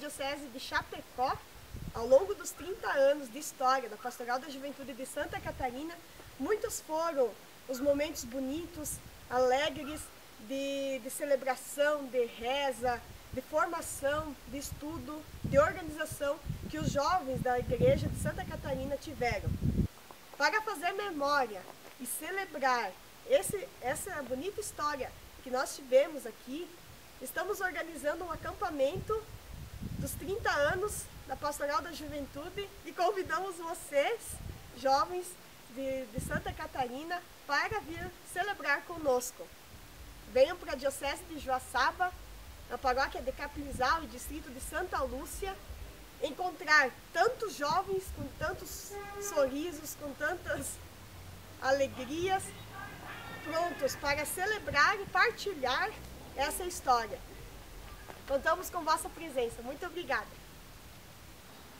Diocese de Chapecó, ao longo dos 30 anos de história da Pastoral da Juventude de Santa Catarina, muitos foram os momentos bonitos, alegres, de, de celebração, de reza, de formação, de estudo, de organização que os jovens da Igreja de Santa Catarina tiveram. Para fazer memória e celebrar esse, essa bonita história que nós tivemos aqui, estamos organizando um acampamento dos 30 anos da Pastoral da Juventude e convidamos vocês, jovens de, de Santa Catarina, para vir celebrar conosco. Venham para a Diocese de Joaçaba, na paróquia de Capinzal e distrito de Santa Lúcia, encontrar tantos jovens com tantos sorrisos, com tantas alegrias, prontos para celebrar e partilhar essa história. Contamos com vossa presença. Muito obrigada.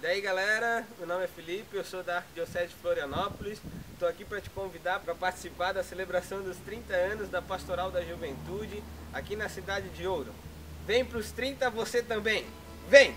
Daí galera, meu nome é Felipe, eu sou da Arquidiocese de Florianópolis. Estou aqui para te convidar para participar da celebração dos 30 anos da Pastoral da Juventude aqui na cidade de Ouro. Vem para os 30 você também. Vem!